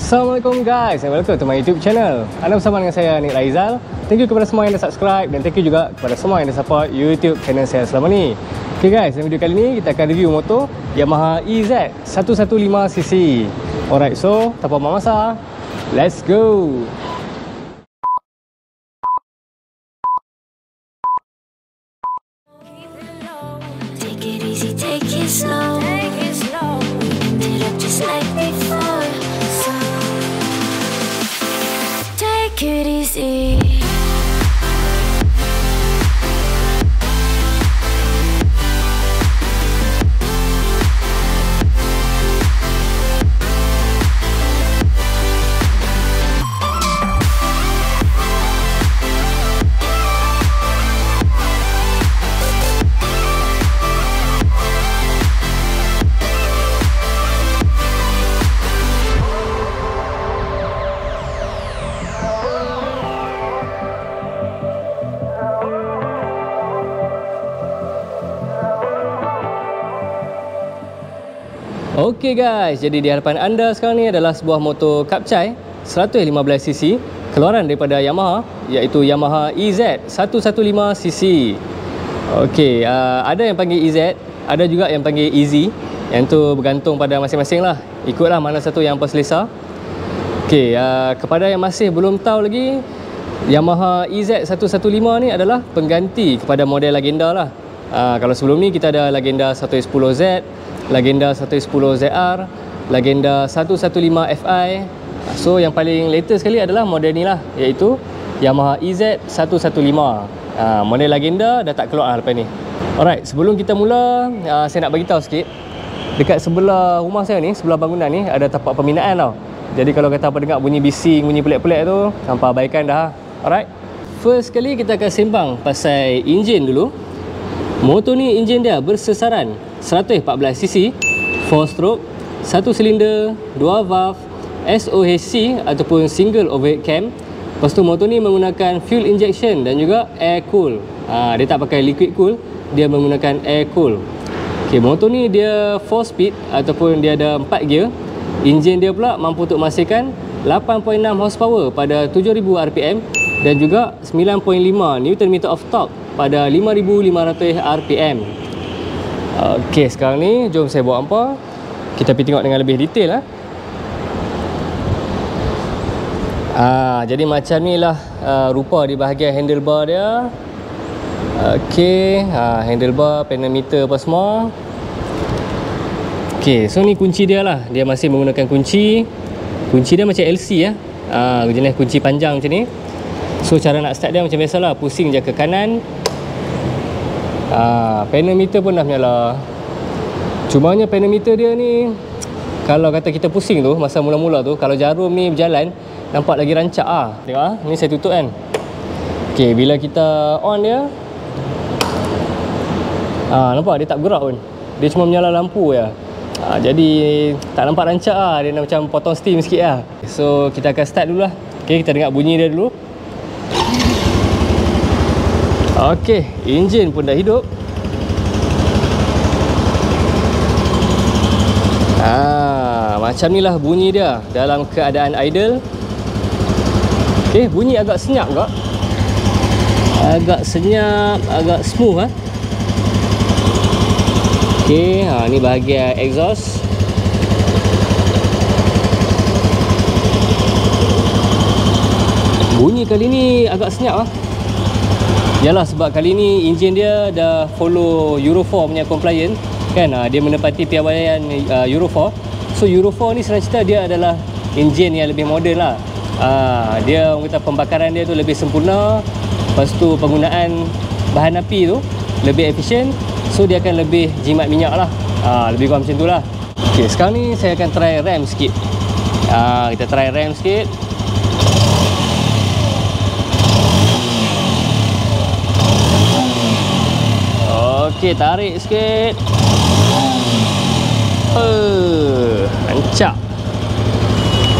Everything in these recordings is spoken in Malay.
Assalamualaikum guys and welcome to my YouTube channel. Anda bersama dengan saya Nik Raizal. Thank you kepada semua yang dah subscribe dan thank you juga kepada semua yang dah support YouTube channel saya selama ni. Okay guys, dalam video kali ni kita akan review motor Yamaha EZ 115cc. Alright, so tanpa buang masa, let's go. Okay guys, jadi di hadapan anda sekarang ni adalah sebuah motor Kapcai 115cc keluaran daripada Yamaha iaitu Yamaha EZ 115cc. Okay, uh, ada yang panggil EZ, ada juga yang panggil EZ. Yang tu bergantung pada masing-masing lah. Ikutlah mana satu yang perselesa. Okay, uh, kepada yang masih belum tahu lagi Yamaha EZ 115 ni adalah pengganti kepada model Legenda lah. Uh, kalau sebelum ni kita ada Legenda 110Z, Legenda 110ZR, Legenda 115 Fi. So yang paling latest sekali adalah model ni lah iaitu Yamaha EZ 115. Uh, model Legenda dah tak keluar lah lepas ni. Alright, sebelum kita mula, uh, saya nak bagi tahu sikit. Dekat sebelah rumah saya ni, sebelah bangunan ni ada tapak peminat tau. Jadi kalau kata apa dengar bunyi bising, bunyi pelik-pelik tu, sampai abaikan dah. Alright. First kali kita akan sembang pasal enjin dulu. Motor ni enjin dia bersesaran 114cc, 4 stroke, 1 silinder, 2 valve, SOHC ataupun single overhead cam. Lepas tu motor ni menggunakan fuel injection dan juga air cool. Ha, dia tak pakai liquid cool, dia menggunakan air cool. Okay, motor ni dia 4 speed ataupun dia ada 4 gear. Enjin dia pula mampu untuk menghasilkan 8.6 horsepower pada 7000 rpm dan juga 9.5 Nm of torque pada 5500 rpm. Okey, sekarang ni jom saya buat apa? Kita pergi tengok dengan lebih detail lah. Ah, jadi macam ni lah uh, rupa di bahagian handlebar dia. Okey, ha, handlebar, panel meter apa semua. Okey, so ni kunci dia lah. Dia masih menggunakan kunci. Kunci dia macam LC ya. Ah, jenis kunci panjang macam ni. So cara nak start dia macam biasalah, pusing je ke kanan. Ah, panel meter pun dah menyala. Cumanya panel meter dia ni kalau kata kita pusing tu masa mula-mula tu kalau jarum ni berjalan nampak lagi rancak ah. Tengok ah, ni saya tutup kan. Okey, bila kita on dia Ah, nampak dia tak bergerak pun. Dia cuma menyala lampu je. Ah, jadi tak nampak rancak ah. Dia macam potong steam sikit lah. So kita akan start dulu lah. Okey, kita dengar bunyi dia dulu. Okey, enjin pun dah hidup. Ah, macam ni lah bunyi dia dalam keadaan idle. Okey, bunyi agak senyap tak? Agak senyap, agak smooth ah. Okey, ha ni bahagian exhaust. Bunyi kali ni agak senyap ah. Yalah sebab kali ni enjin dia dah follow Euro 4 punya compliant kan ha, dia menepati piawaian uh, Euro 4. So Euro 4 ni senang cerita dia adalah enjin yang lebih moden lah. Ha, dia orang kata pembakaran dia tu lebih sempurna. Lepas tu penggunaan bahan api tu lebih efisien. So dia akan lebih jimat minyak lah. Lebih kurang macam tu lah. Okay, sekarang ni saya akan try rem sikit. Kita try rem sikit. Okey, tarik sikit. Uh, rancak.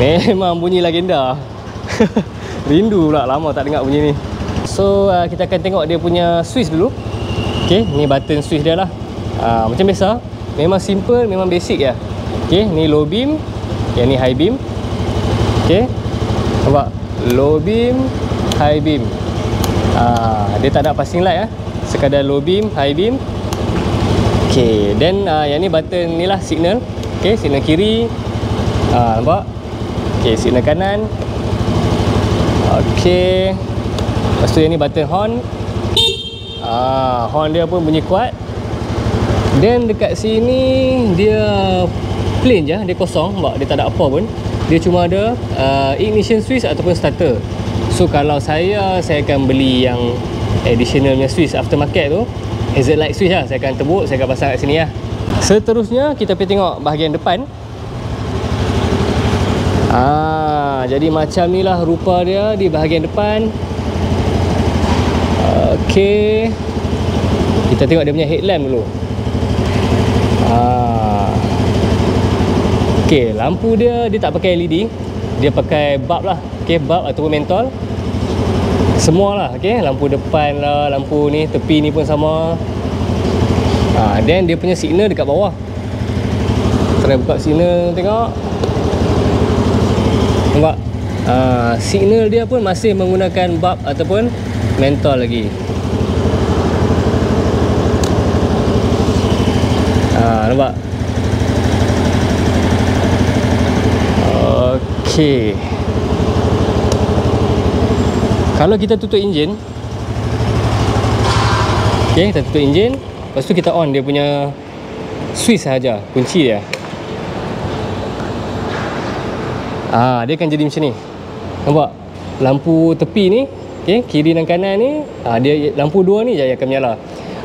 Memang bunyi legenda. Rindu pula lama tak dengar bunyi ni. So, uh, kita akan tengok dia punya switch dulu. Okey, ni button switch dia lah. Uh, macam biasa, memang simple, memang basic ya. Okey, ni low beam, yang ni high beam. Okey. Nampak? Low beam, high beam. Ah, dia tak ada passing light ah. Sekadar low beam, high beam. Okey, then uh, yang ni button ni lah signal. Okey, signal kiri. Ah, nampak? Okey, signal kanan. Okey. Lepas tu yang ni button horn. Ah, horn dia pun bunyi kuat. Then dekat sini dia plain je, dia kosong, nampak? Dia tak ada apa pun. Dia cuma ada uh, ignition switch ataupun starter. So kalau saya saya akan beli yang additional punya switch aftermarket tu hazard light switch lah. Saya akan tebuk saya akan pasang kat sini lah. Seterusnya kita pergi tengok bahagian depan. Ah, jadi macam ni lah rupa dia di bahagian depan. Ok kita tengok dia punya headlamp dulu. Ah. ok lampu dia dia tak pakai LED dia pakai bulb lah. Ok bulb ataupun mentol semua lah okay? lampu depan lah lampu ni tepi ni pun sama. Ha, then dia punya signal dekat bawah. Try buka signal tengok. Nampak? Ha, signal dia pun masih menggunakan bulb ataupun mentol lagi. Ha, nampak? Okay. Kalau kita tutup enjin Okay, kita tutup enjin Lepas tu kita on dia punya Switch sahaja, kunci dia. Ah, Dia akan jadi macam ni. Nampak? Lampu tepi ni okay, Kiri dan kanan ni ah, dia Lampu dua ni je akan menyala.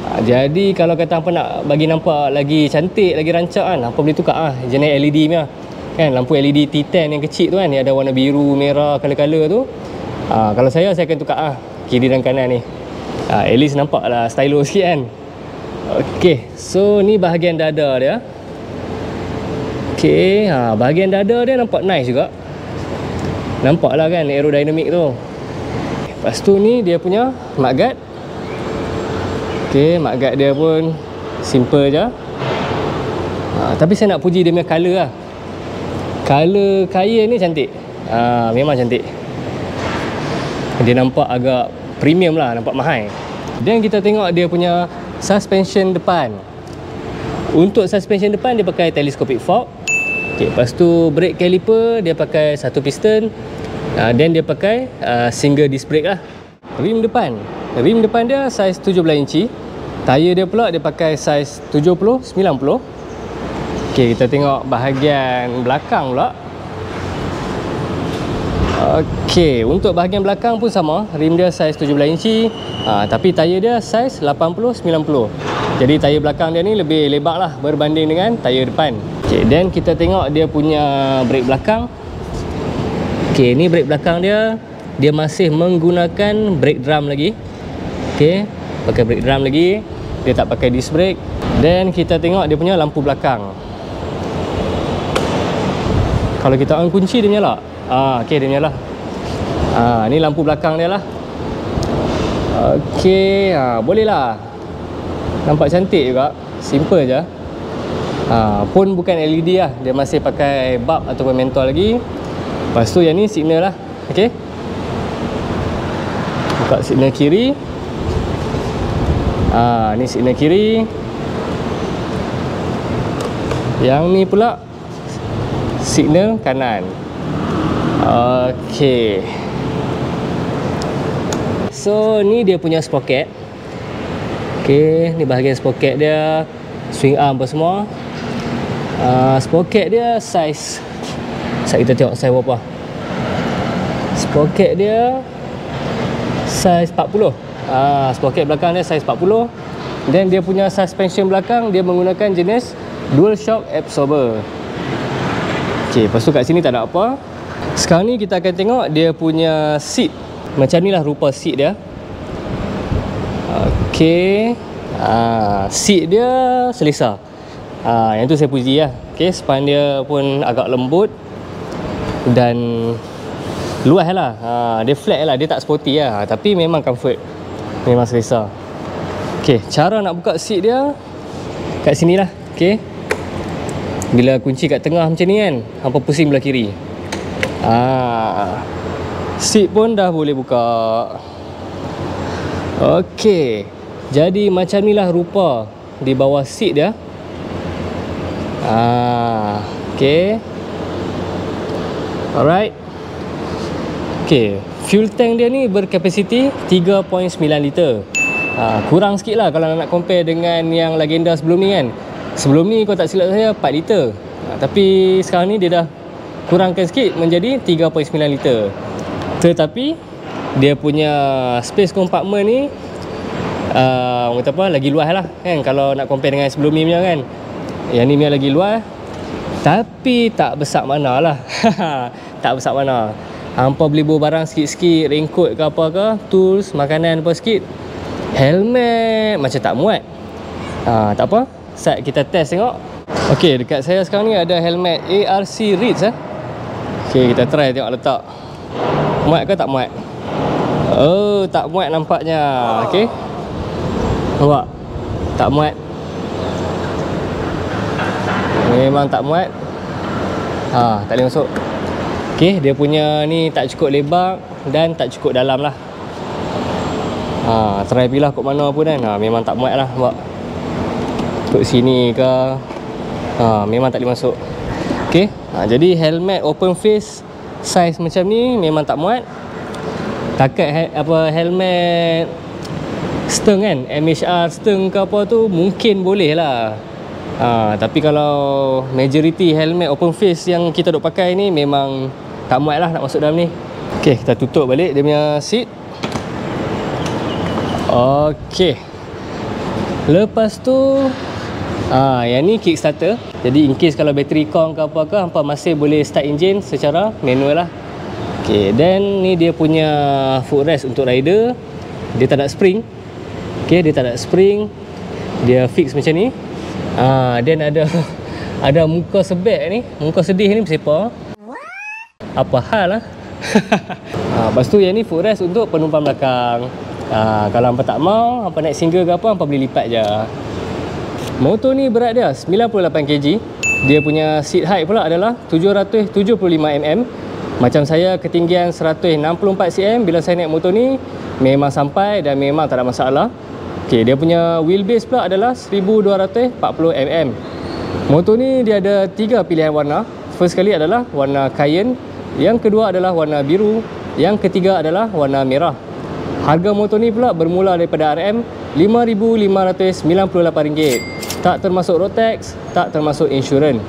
Ah, Jadi kalau kata apa nak bagi nampak lagi cantik, lagi rancak kan Apa boleh tukar ah, jenis LED ni kan lampu LED T10 yang kecil tu kan yang ada warna biru merah kala-kala tu Ha, kalau saya, saya akan tukar ah kiri dan kanan ni. Ha, at least nampak lah stylo sikit kan. Okay, so ni bahagian dada dia. Okay, ha, bahagian dada dia nampak nice juga. Nampak lah kan aerodynamic tu. Lepas tu ni dia punya mudguard. Okay, mudguard dia pun simple je. Ha, tapi saya nak puji dia punya colour lah. Colour kain ni cantik. Ha, memang cantik dia nampak agak premium lah nampak mahal. Dan kita tengok dia punya suspension depan. Untuk suspension depan dia pakai telescopic fork okay, lepas tu brake caliper dia pakai satu piston. Dan uh, dia pakai uh, single disc brake lah. Rim depan. Rim depan dia saiz 17 inci. Tayar dia pula dia pakai saiz 70 90 Okay, kita tengok bahagian belakang pula Okey, untuk bahagian belakang pun sama. Rim dia saiz 17 inci. Ha, tapi tayar dia saiz 80-90. Jadi tayar belakang dia ni lebih lebar lah berbanding dengan tayar depan. Okey, then kita tengok dia punya brake belakang. Okey, ni brake belakang dia. Dia masih menggunakan brake drum lagi. Okey, pakai brake drum lagi. Dia tak pakai disc brake. Then kita tengok dia punya lampu belakang. Kalau kita on kunci dia nyala. Ah, okey dia nyala. Ah, ni lampu belakang dia lah. Okey, ah boleh lah. Nampak cantik juga. Simple je. Ah, pun bukan LED lah. Dia masih pakai bulb ataupun mentol lagi. Lepas tu yang ni signal lah. Okey. Buka signal kiri. Ah, ni signal kiri. Yang ni pula signal kanan. Okey. So ni dia punya sprocket. Okey, ni bahagian sprocket dia. Swing arm apa semua. Uh, sprocket dia size Sekejap kita tengok size berapa Sprocket dia Size 40 uh, Sprocket belakang dia size 40 Dan dia punya suspension belakang Dia menggunakan jenis Dual shock absorber Okay, lepas tu kat sini tak ada apa sekarang ni kita akan tengok dia punya seat. Macam ni lah rupa seat dia. Okay. Ha, seat dia selesa. Ha, yang tu saya puji lah. Okay, span dia pun agak lembut. Dan luas lah. Ha, dia flat lah. Dia tak sporty lah. Tapi memang comfort. Memang selesa. Okay, cara nak buka seat dia kat sini lah. Okay. Bila kunci kat tengah macam ni kan, hampa pusing belah kiri. Ah. Seat pun dah boleh buka. Okey. Jadi macam inilah rupa di bawah seat dia. Ah, okey. Alright. Okey, fuel tank dia ni berkapasiti 3.9 liter. Ha, kurang sikit lah kalau nak compare dengan yang legenda sebelum ni kan. Sebelum ni kau tak silap saya 4 liter. Ha, tapi sekarang ni dia dah kurangkan sikit menjadi 3.9 liter. Tetapi dia punya space compartment ni uh, kata apa lagi luas lah kan kalau nak compare dengan sebelum ni punya kan. Yang ni punya lagi luas tapi tak besar mana lah. tak besar mana. Hampa beli bawa barang sikit-sikit, raincoat ke apa ke, tools, makanan apa sikit. Helmet macam tak muat. Ha, tak apa. Set kita test tengok. Okey, dekat saya sekarang ni ada helmet ARC Reeds eh. Okey, kita try tengok letak. Muat ke tak muat? Oh, tak muat nampaknya. Okey. Nampak? Tak muat. Memang tak muat. Ha, tak boleh masuk. Okey, dia punya ni tak cukup lebar dan tak cukup dalam lah. Ha, try pilah kot mana pun kan. Ha, memang tak muat lah nampak. Untuk sini ke. Ha, memang tak boleh masuk. Okey, ha, jadi helmet open face size macam ni memang tak muat. Takat he, apa helmet steng kan, MHR steng ke apa tu mungkin boleh lah. Ha, tapi kalau majority helmet open face yang kita duk pakai ni memang tak muat lah nak masuk dalam ni ok kita tutup balik dia punya seat ok lepas tu ah, yang ni kickstarter. Jadi in case kalau bateri kong ke apa ke hampa masih boleh start engine secara manual lah. Ok then ni dia punya footrest untuk rider. Dia tak ada spring. Ok dia tak ada spring. Dia fix macam ni. Ah, then ada ada muka sebek ni. Muka sedih ni bersepah. Apa hal lah ha, lepas tu yang ni footrest untuk penumpang belakang. Ha, kalau hampa tak mau hampa naik single ke apa hampa boleh lipat je motor ni berat dia 98 kg. Dia punya seat height pula adalah 775mm macam saya ketinggian 164 cm. Bila saya naik motor ni memang sampai dan memang tak ada masalah. Okay, dia punya wheelbase pula adalah 1240mm motor ni dia ada tiga pilihan warna. First kali adalah warna Cayenne. Yang kedua adalah warna biru. Yang ketiga adalah warna merah. Harga motor ni pula bermula daripada RM RM5,598. Tak termasuk road tax, tak termasuk insurans.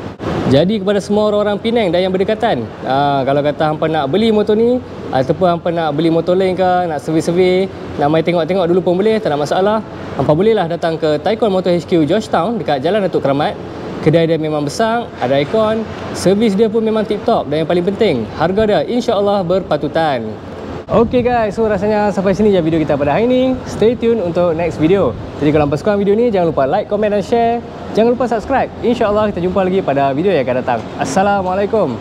Jadi kepada semua orang-orang Penang dan yang berdekatan, aa, kalau kata hampa nak beli motor ni ataupun hampa nak beli motor lain ke, nak survey-survey, nak mai tengok-tengok dulu pun boleh, tak ada masalah. Hampa bolehlah datang ke Taikon Motor HQ Georgetown dekat Jalan Datuk Keramat Kedai dia memang besar, ada aircon, servis dia pun memang tip top dan yang paling penting, harga dia insya-Allah berpatutan. Okay guys, so rasanya sampai sini je video kita pada hari ini. Stay tune untuk next video. Jadi kalau hampa suka video ni, jangan lupa like, komen dan share. Jangan lupa subscribe. Insya-Allah kita jumpa lagi pada video yang akan datang. Assalamualaikum.